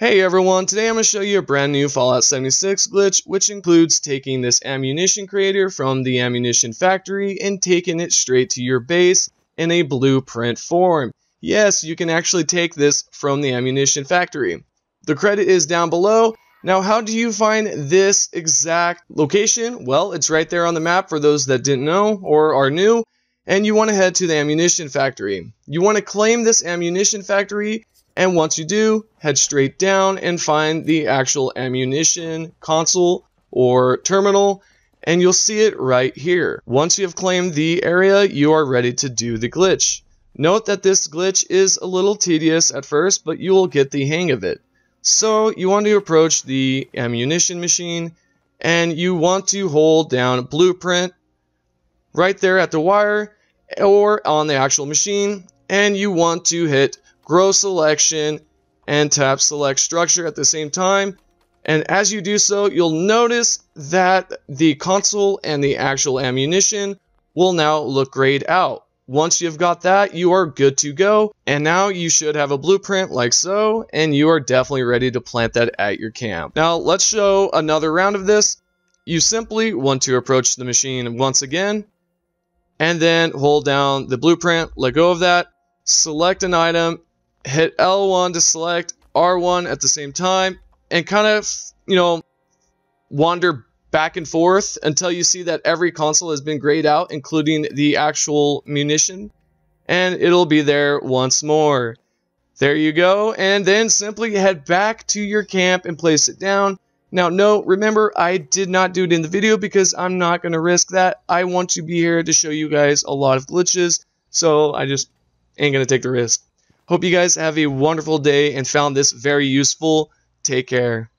Hey everyone, today I'm going to show you a brand new Fallout 76 glitch, which includes taking this ammunition creator from the ammunition factory and taking it straight to your base in a blueprint form. Yes, you can actually take this from the ammunition factory. The credit is down below. Now, how do you find this exact location? Well, it's right there on the map for those that didn't know or are new. And you want to head to the ammunition factory. You want to claim this ammunition factory and once you do, head straight down and find the actual ammunition console or terminal and you'll see it right here. Once you have claimed the area, you are ready to do the glitch. Note that this glitch is a little tedious at first, but you will get the hang of it. So you want to approach the ammunition machine and you want to hold down blueprint right there at the wire or on the actual machine and you want to hit grow selection, and tap select structure at the same time. And as you do so, you'll notice that the console and the actual ammunition will now look grayed out. Once you've got that, you are good to go. And now you should have a blueprint like so, and you are definitely ready to plant that at your camp. Now let's show another round of this. You simply want to approach the machine once again, and then hold down the blueprint, let go of that, select an item, hit L1 to select R1 at the same time, and kind of, you know, wander back and forth until you see that every console has been grayed out, including the actual munition, and it'll be there once more. There you go, and then simply head back to your camp and place it down. Now, no, remember, I did not do it in the video because I'm not going to risk that. I want to be here to show you guys a lot of glitches, so I just ain't going to take the risk. Hope you guys have a wonderful day and found this very useful. Take care.